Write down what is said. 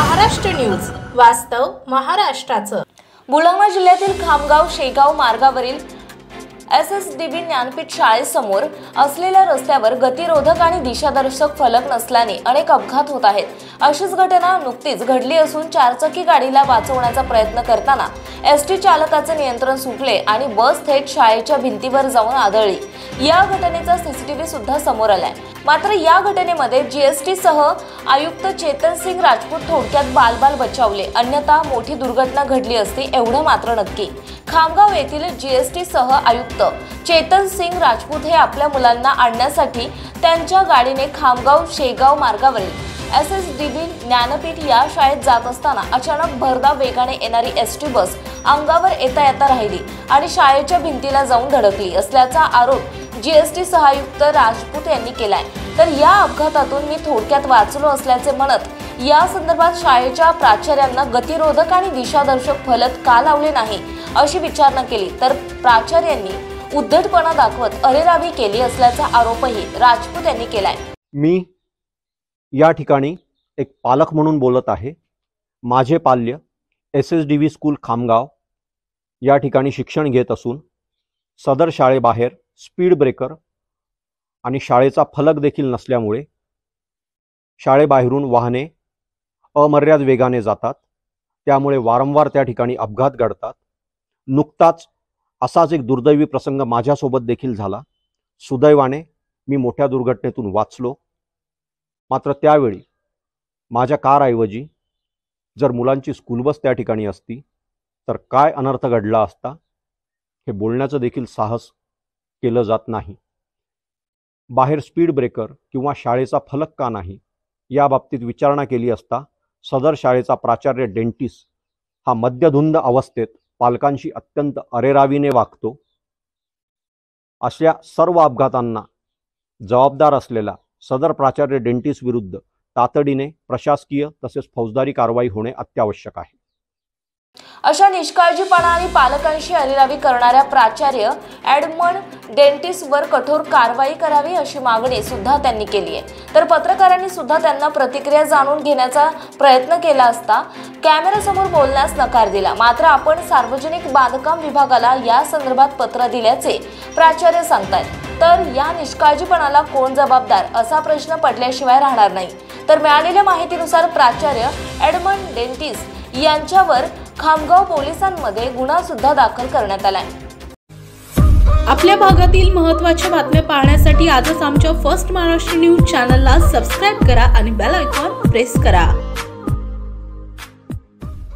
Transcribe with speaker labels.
Speaker 1: Maharashtra news वास्तव महाराष्ट्राचं.
Speaker 2: बुलढाणा जिल्ह्यातील खामगाव शेगाव मार्गावरील S S D B Dnyanpeeth शाळेसमोर असलेल्या रस्त्यावर गतिरोधक आणि दिशादर्शक फलक नसल्याने अनेक अपघात होत आहेत. अशीच घटना नुकतीच घडली असून चारचाकी गाडीला वाचवण्याचा प्रयत्न करताना एस टी चालकाचे नियंत्रण सुटले आणि बस थेट शाळेच्या भिंतीवर जाऊन आदळली. या घटनेचा सीसीटीव्ही सुद्धा समोर आलाय. मात्र या घटनेमध्ये जीएसटी सह आयुक्त चेतन सिंग राजपूत थोडक्यात बालबाल बचावले. अन्यथा मोठी दुर्घटना घडली असती एवढं मात्र नक्की. खामगाव येथील जीएसटी सह आयुक्त चेतन सिंग राजपूत हे आपल्या मुलांना आणण्यासाठी त्यांच्या गाडीने खामगाव शेगाव मार्गावरील S S D B Dnyanpeeth या शाळेत जात असताना अचानक भरधाव वेगाने येणारी एस टी बस अंगावर येता येता राहिली आणि शाळेच्या भिंतीला जाऊन धडकली असल्याचा आरोप जीएसटी सहायुक्त राजपूत यांनी केलाय. तर या अपघातातून मी थोडक्यात वाचलो असल्याचे म्हणत या संदर्भात शाळेच्या प्राचार्यांना गतिरोधक आणि दिशादर्शक फलक का लावले नाही अशी विचारणा केली. तर प्राचार्यांनी उद्धटपणा दाखवत अरेरावी केली असल्याचा आरोपही राजपूत यांनी केलाय.
Speaker 3: मी या ठिकाणी एक पालक म्हणून बोलत आहे. माझे पाल्य S S D V school Khamgaon या ठिकाणी शिक्षण घेत असून सदर शाळेबाहेर स्पीड ब्रेकर आणि शाळेचा फलक देखील नसल्यामुळे शाळेबाहेरून वाहने अमर्याद वेगाने जातात. त्यामुळे वारंवार त्या ठिकाणी अपघात घडतात. नुकताच असाच एक दुर्दैवी प्रसंग माझ्यासोबत देखील झाला. सुदैवाने मी मोठ्या दुर्घटनेतून वाचलो. मात्र त्यावेळी माझ्या कारऐवजी जर मुलांची स्कूलबस त्या ठिकाणी असती तर काय अनर्थ घडला असता हे बोलण्याचं देखील साहस केलं जात नाही. बाहेर स्पीड ब्रेकर किंवा शाळेचा फलक का नाही या बाबतीत विचारणा केली असता सदर शाळेचा प्राचार्य डेंटिस हा मद्यधुंद अवस्थेत पालकांशी अत्यंत अरेरावीने वागतो. अशा सर्व अपघातांना जबाबदार असलेला सदर प्राचार्य डेंटिस विरुद्ध तातडीने प्रशासकीय तसेच फौजदारी कारवाई होणे अत्यावश्यक आहे.
Speaker 2: अशा निष्काळजीपणा आणि पालकांशी अरिरावी करणाऱ्या प्राचार्य ॲडमन डेंटिसवर कठोर कारवाई करावी अशी मागणी सुद्धा त्यांनी केली आहे. तर पत्रकारांनी सुद्धा त्यांना प्रतिक्रिया जाणून घेण्याचा प्रयत्न केला असता कॅमेऱ्यासमोर बोलण्यास नकार दिला. मात्र आपण सार्वजनिक बांधकाम विभागाला या संदर्भात पत्र दिल्याचे प्राचार्य सांगतात तर या निष्काळजीपणाला कोण जबाबदार असा प्रश्न पडल्याशिवाय राहणार नाही. तर मिळालेल्या माहितीनुसार प्राचार्य ॲडमन डेंटिस यांच्यावर खामगाव पोलिसांमध्ये गुन्हा सुद्धा दाखल करण्यात आलाय.
Speaker 1: आपल्या भागातील महत्त्वाच्या बातम्या पाहण्यासाठी आजच आमच्या फर्स्ट महाराष्ट्र न्यूज चॅनलला सबस्क्राईब करा आणि बेल आयकॉन प्रेस करा.